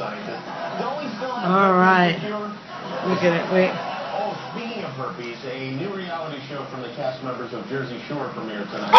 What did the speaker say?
All right. Look at it. Wait. Oh, speaking of herpes, a new reality show from the cast members of Jersey Shore premiered tonight.